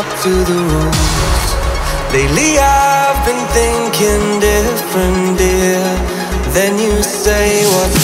up to the rules. Lately I've been thinking different, dear. Then you say, what's